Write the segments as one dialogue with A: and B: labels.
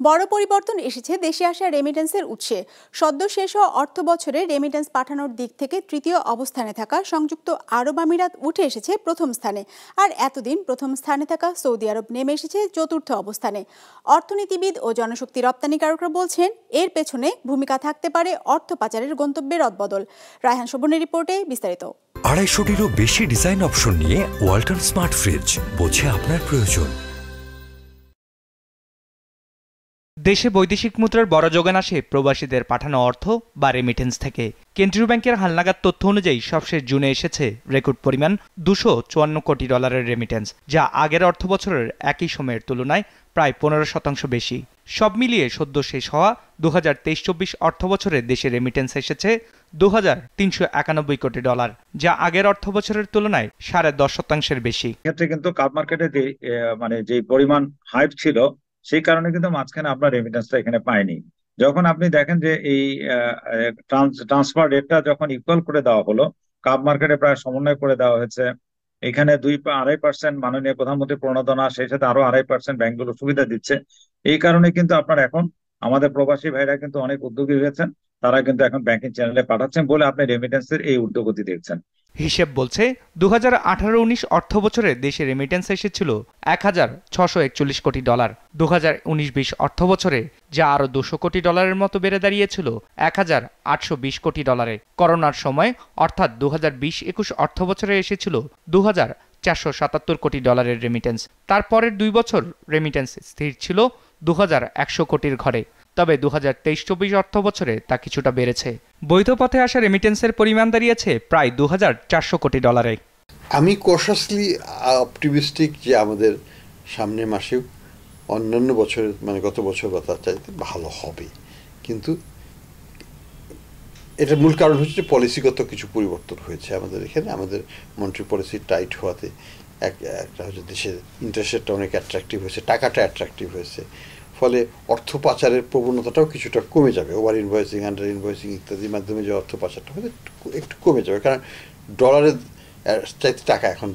A: বড় পরিবর্তন এসেছে দেশে আসা রেমিটেন্সের উৎসে। সদ্য শেষ হওয়া অর্থ বছরে রেমিটেন্স পাঠানোর দিক থেকে তৃতীয় অবস্থানে থাকা সংযুক্ত আরব আমিরাত উঠে এসেছে প্রথম স্থানে। আর এতদিন প্রথম স্থানে থাকা সৌদি আরব নেমে এসেছে চতুর্থ অবস্থানে। অর্থনীতিবিদ ও জনশক্তি রপ্তানিকারকরা বলছেন, এর পেছনে ভূমিকা থাকতে পারে অর্থ পাচারের গন্তব্যের রদবদল রায়হান শোভনের রিপোর্টে বিস্তারিত।
B: আড়াইশোটিরও বেশি ডিজাইন অপশন নিয়ে ওয়াল্টন স্মার্ট ফ্রিজ, বোঝে আপনার প্রয়োজন।
C: দেশে বৈদেশিক মুদ্রার বড় যোগান আসে প্রবাসীদের পাঠানো অর্থ বা রেমিটেন্স থেকে। কেন্দ্রীয় ব্যাংকের হালনাগাদ তথ্য অনুযায়ী সবশেষ জুনে এসেছে রেকর্ড পরিমাণ দুশো চুয়ান্ন কোটি ডলারের রেমিটেন্স যা আগের অর্থ বছরের একই সময়ের তুলনায় প্রায় পনেরো শতাংশ বেশি। সব মিলিয়ে সদ্য শেষ হওয়া দু হাজার তেইশ চব্বিশ অর্থ বছরে দেশে রেমিটেন্স এসেছে দু হাজার তিনশো একানব্বই কোটি ডলার, যা আগের অর্থ বছরের তুলনায় সাড়ে দশ শতাংশের বেশি।
D: ক্ষেত্রে কিন্তু কাপ মার্কেটে মানে যে পরিমাণ হাইপ ছিল সেই কারণে কিন্তু মাঝখানে আপনার রেমিটেন্সটা এখানে পায়নি। যখন আপনি দেখেন যে এই ট্রান্সফার রেটটা যখন ইকুয়াল করে দেওয়া হলো কাপ মার্কেটে প্রায় সমন্বয় করে দেওয়া হয়েছে। এখানে দুই আড়াই পার্সেন্ট মাননীয় প্রধানমন্ত্রী প্রণোদনা সেই সাথে আরও আড়াই পার্সেন্ট ব্যাংকগুলো সুবিধা দিচ্ছে। এই কারণে কিন্তু আপনার এখন আমাদের প্রবাসী ভাইরা কিন্তু অনেক উদ্যোগী হয়েছেন। তারা কিন্তু এখন ব্যাংকিং চ্যানেলে পাঠাচ্ছেন বলে আপনি রেমিটেন্সের এই উদ্যোগতি দেখছেন।
C: হিসেব বলছে দু হাজার আঠারো উনিশ অর্থ বছরে দেশে রেমিটেন্স এসেছিল এক হাজার ছশো একচল্লিশ কোটি ডলার। দু হাজার উনিশ বিশ অর্থ বছরে যা আরও দুশো কোটি ডলারের মতো বেড়ে দাঁড়িয়েছিল, এক হাজার আটশো বিশ কোটি ডলারে। করোনার সময়, অর্থাৎ দু হাজার বিশ একুশ অর্থ বছরে এসেছিল দু হাজার চারশো সাতাত্তর কোটি ডলারের রেমিটেন্স তারপরের দুই বছর রেমিটেন্স স্থির ছিল দু হাজার একশো কোটির ঘরে। তবে দু হাজার তেইশ চব্বিশ অর্থ বছরে তা কিছুটা বেড়েছে। বৈধ পথে আসা রেমিটেন্সের পরিমাণ দাঁড়িয়েছে প্রায় দু হাজার চারশো কোটি ডলারে
E: আমি কশাসলি অপটিমিস্টিক যে আমাদের সামনের মাসেও অন্যান্য বছরের মানে গত বছর বা তার চাইতে ভালো হবে। কিন্তু এটার মূল কারণ হচ্ছে পলিসিগত কিছু পরিবর্তন হয়েছে আমাদের এখানে। আমাদের মন্ট্রি পলিসি টাইট হওয়াতে এক, একটা হচ্ছে দেশের ইন্টারেস্ট রেটটা অনেক অ্যাট্রাকটিভ হয়েছে, টাকাটা অ্যাট্রাকটিভ হয়েছে। ফলে অর্থ পাচারের প্রবণতাটাও কিছুটা কমে যাবে। ওভার ইনভয়েসিং আন্ডার ইনভয়েসিং ইত্যাদির মাধ্যমে যে অর্থ পাচারটা হবে, একটু কমে যাবে। কারণ ডলারের টাকা এখন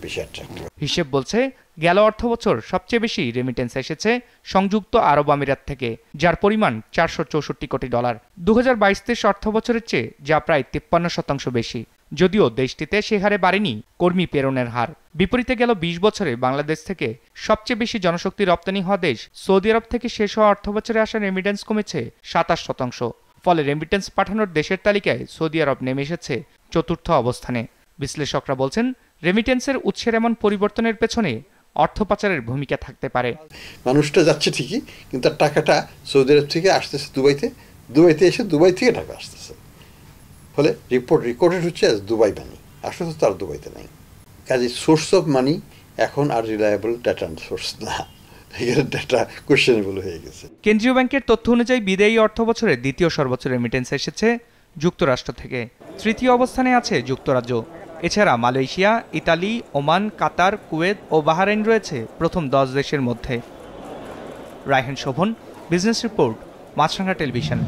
C: হিসেব বলছে, গেল অর্থ বছর সবচেয়ে বেশি রেমিটেন্স এসেছে সংযুক্ত আরব আমিরাত থেকে, যার পরিমাণ চারশো চৌষট্টি কোটি ডলার। দু হাজার বাইশ তেইশ অর্থ বছরের চেয়ে যা প্রায় তিপ্পান্ন শতাংশ বেশি। যদিও দেশটিতে সে হারে বাড়েনি কর্মী প্রেরণের হার। বিপরীতে গেল ২০ বছরে বাংলাদেশ থেকে সবচেয়ে বেশি জনশক্তি রপ্তানি হওয়া দেশ সৌদি আরব থেকে শেষ হওয়া অর্থ বছরে আসা রেমিটেন্স কমেছে সাতাশ শতাংশ। ফলে রেমিটেন্স পাঠানোর দেশের তালিকায় সৌদি আরব নেমে এসেছে চতুর্থ অবস্থানে। বিশ্লেষকরা বলছেন রেমিটেন্সের উৎসের এমন পরিবর্তনের পেছনে অর্থ পাচারের ভূমিকা থাকতে পারে।
E: মানুষটা যাচ্ছে ঠিকই কিন্তু তার টাকাটা সৌদি আরব থেকে আসতেছে দুবাইতে দুবাইতে এসে দুবাই থেকে টাকা আসতেছে। ফলে রিপোর্ট রেকর্ডেড হচ্ছে দুবাই মানি আসলে তো তার দুবাইতে নাই। কাজে সোর্স অফ মানি এখন আর রিলায়েবল ডাটা সোর্স না। ডাটা কোয়েশ্চেনেবল হয়ে গেছে।
C: কেন্দ্রীয় ব্যাংকের তথ্য অনুযায়ী বিদায়ী অর্থ বছরে দ্বিতীয় সর্বোচ্চ রেমিটেন্স এসেছে যুক্তরাষ্ট্র থেকে। তৃতীয় অবস্থানে আছে যুক্তরাজ্য। এছাড়া Malaysia, Italy, Oman, Qatar, Kuwait ও বাহারাইন রয়েছে প্রথম দশ দেশের মধ্যে। Raihan Shovon, business report Maasranga television.